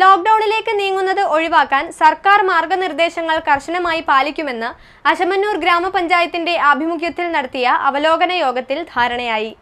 ലോക്ഡൌണിലേക്ക് നീങ്ങുന്നത് ഒഴിവാക്കാൻ സർക്കാർ മാർഗനിർദ്ദേശങ്ങൾ കർശനമായി പാലിക്കുമെന്ന് അശമന്നൂർ ഗ്രാമപഞ്ചായത്തിന്റെ ആഭിമുഖ്യത്തിൽ നടത്തിയ അവലോകന യോഗത്തിൽ ധാരണയായി.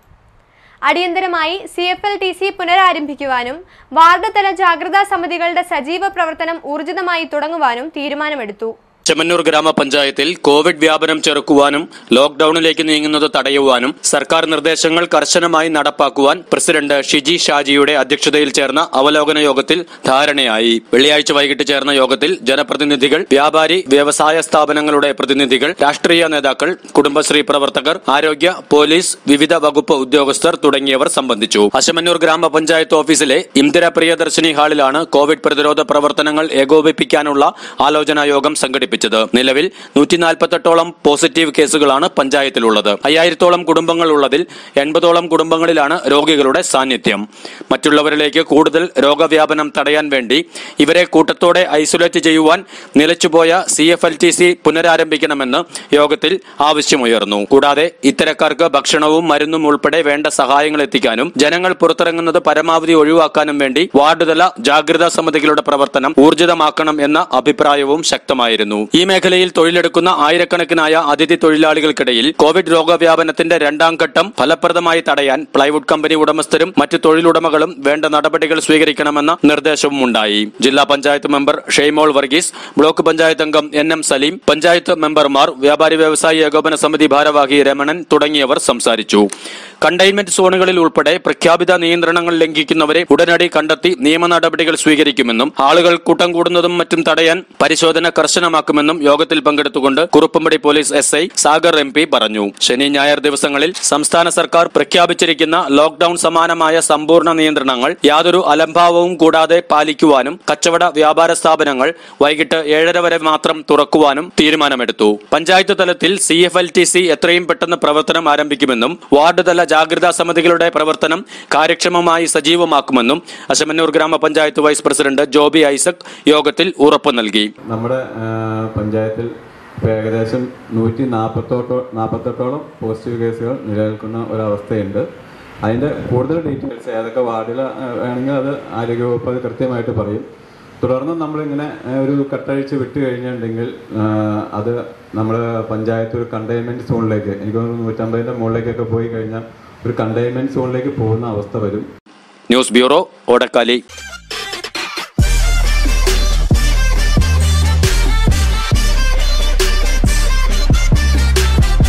അടിയന്തരമായി C F L T C പുനരാരംഭിക്കുവാനും ward തല ജാഗ്രതാ സമിതികളുടെ സജീവ പ്രവർത്തനം ഊർജിതമായി തുടങ്ങുവാനും തീരുമാനമെടുത്തു. ചെമ്മന്നൂർ ഗ്രാമപഞ്ചായത്തിൽ കോവിഡ് വ്യാപനം ചെറുക്കുവാനും ലോക്ഡൌണിലേക്ക് നീങ്ങുന്നത് തടയുവാനും സർക്കാർ നിർദ്ദേശങ്ങൾ കർശനമായി നടപ്പാക്കുവാൻ പ്രസിഡന്റ് ഷിജി ഷാജിയുടെ അധ്യക്ഷതയിൽ ചേർന്ന അവലോകന യോഗത്തിൽ ധാരണയായി. വെള്ളിയാഴ്ച വൈകിട്ട് ചേർന്ന യോഗത്തിൽ ജനപ്രതിനിധികൾ വ്യാപാരി വ്യവസായ സ്ഥാപനങ്ങളുടെ പ്രതിനിധികൾ രാഷ്ട്രീയ നേതാക്കൾ കുടുംബശ്രീ പ്രവർത്തകർ ആരോഗ്യ പോലീസ് വിവിധ വകുപ്പ് ഉദ്യോഗസ്ഥർ തുടങ്ങിയവർ സംബന്ധിച്ചു. അശമന്നൂർ ഗ്രാമപഞ്ചായത്ത് ഓഫീസിലെ ഇന്ദിര പ്രിയദർശിനി ഹാളിലാണ് കോവിഡ് പ്രതിരോധ പ്രവർത്തനങ്ങൾ ഏകോപിപ്പിക്കാനുള്ള ആലോചനാ യോഗം സംഘടിപ്പിച്ചത്. നിലവിൽ നൂറ്റി നാൽപ്പത്തെട്ടോളം പോസിറ്റീവ് കേസുകളാണ് പഞ്ചായത്തിലുള്ളത്. അയ്യായിരത്തോളം കുടുംബങ്ങൾ ഉള്ളതിൽ എൺപതോളം കുടുംബങ്ങളിലാണ് രോഗികളുടെ സാന്നിധ്യം. മറ്റുള്ളവരിലേക്ക് കൂടുതൽ രോഗവ്യാപനം തടയാൻ വേണ്ടി ഇവരെ കൂട്ടത്തോടെ ഐസൊലേറ്റ് ചെയ്യുവാൻ നിലച്ചുപോയ C F L T C പുനരാരംഭിക്കണമെന്ന് യോഗത്തിൽ ആവശ്യമുയർന്നു. കൂടാതെ ഇത്തരക്കാർക്ക് ഭക്ഷണവും മരുന്നും ഉൾപ്പെടെ വേണ്ട സഹായങ്ങൾ എത്തിക്കാനും ജനങ്ങൾ പുറത്തിറങ്ങുന്നത് പരമാവധി ഒഴിവാക്കാനും വേണ്ടി വാർഡ് തല ജാഗ്രതാ സമിതികളുടെ പ്രവർത്തനം ഊർജിതമാക്കണം എന്ന അഭിപ്രായവും ശക്തമായിരുന്നു. ഈ മേഖലയിൽ തൊഴിലെടുക്കുന്ന ആയിരക്കണക്കിനായ അതിഥി തൊഴിലാളികൾക്കിടയിൽ കോവിഡ് രോഗവ്യാപനത്തിന്റെ രണ്ടാം ഘട്ടം ഫലപ്രദമായി തടയാൻ പ്ലൈവുഡ് കമ്പനി ഉടമസ്ഥരും മറ്റ് തൊഴിലുടമകളും വേണ്ട നടപടികൾ സ്വീകരിക്കണമെന്ന നിർദ്ദേശവും ഉണ്ടായി. ജില്ലാ പഞ്ചായത്ത് മെമ്പർ ഷെയ്മോൾ വർഗീസ് ബ്ലോക്ക് പഞ്ചായത്ത് അംഗം എൻ എം സലീം പഞ്ചായത്ത് മെമ്പർമാർ വ്യാപാരി വ്യവസായി ഏകോപന സമിതി ഭാരവാഹി രമണൻ തുടങ്ങിയവർ സംസാരിച്ചു. കണ്ടെയ്ൻമെന്റ് സോണുകളിൽ ഉൾപ്പെടെ പ്രഖ്യാപിത നിയന്ത്രണങ്ങൾ ലംഘിക്കുന്നവരെ ഉടനടി കണ്ടെത്തി നിയമ നടപടികൾ സ്വീകരിക്കുമെന്നും ആളുകൾ കൂട്ടം കൂടുന്നതും മറ്റും തടയാൻ പരിശോധന കർശനമാക്കുമെന്നും യോഗത്തിൽ പങ്കെടുത്തുകൊണ്ട് Kuruppampady police S I Sagar M പറഞ്ഞു. ശനി ഞായർ ദിവസങ്ങളിൽ സംസ്ഥാന സർക്കാർ പ്രഖ്യാപിച്ചിരിക്കുന്ന ലോക്ഡൌൺ സമാനമായ സമ്പൂർണ നിയന്ത്രണങ്ങൾ യാതൊരു അലംഭാവവും കൂടാതെ പാലിക്കുവാനും കച്ചവട വ്യാപാര സ്ഥാപനങ്ങൾ വൈകിട്ട് ഏഴര വരെ മാത്രം തുറക്കുവാനും തീരുമാനമെടുത്തു. പഞ്ചായത്ത് തലത്തിൽ സി എത്രയും പെട്ടെന്ന് പ്രവർത്തനം ആരംഭിക്കുമെന്നും വാർഡ് തല ജാഗ്രതാ സമിതികളുടെ പ്രവർത്തനം കാര്യക്ഷമമായി സജീവമാക്കുമെന്നും അശമന്നൂർ ഗ്രാമപഞ്ചായത്ത് വൈസ് പ്രസിഡന്റ് ജോബി ഐസക് യോഗത്തിൽ ഉറപ്പു നൽകി. നമ്മുടെ പഞ്ചായത്തിൽ ഏകദേശം നൂറ്റി നാൽപ്പത്തോട്ടോ നാൽപ്പത്തെട്ടോളം പോസിറ്റീവ് കേസുകൾ നിലനിൽക്കുന്ന ഒരവസ്ഥയുണ്ട്. അതിന്റെ കൂടുതൽ ഡീറ്റെയിൽസ് ഏതൊക്കെ വാർഡിൽ വേണമെങ്കിൽ അത് ആരോഗ്യവകുപ്പ് അത് കൃത്യമായിട്ട് പറയും. തുടർന്ന് നമ്മളിങ്ങനെ ഒരു കട്ടഴിച്ച് വിട്ട് കഴിഞ്ഞിട്ടുണ്ടെങ്കിൽ അത് നമ്മൾ പഞ്ചായത്ത് ഒരു കണ്ടെയ്ൻമെന്റ് സോണിലേക്ക് എനിക്ക് തോന്നുന്നു നൂറ്റമ്പതിന്റെ മുകളിലേക്കൊക്കെ പോയി കഴിഞ്ഞാൽ ഒരു കണ്ടെയ്ൻമെന്റ് സോണിലേക്ക് പോകുന്ന അവസ്ഥ വരും. News bureau Odakkali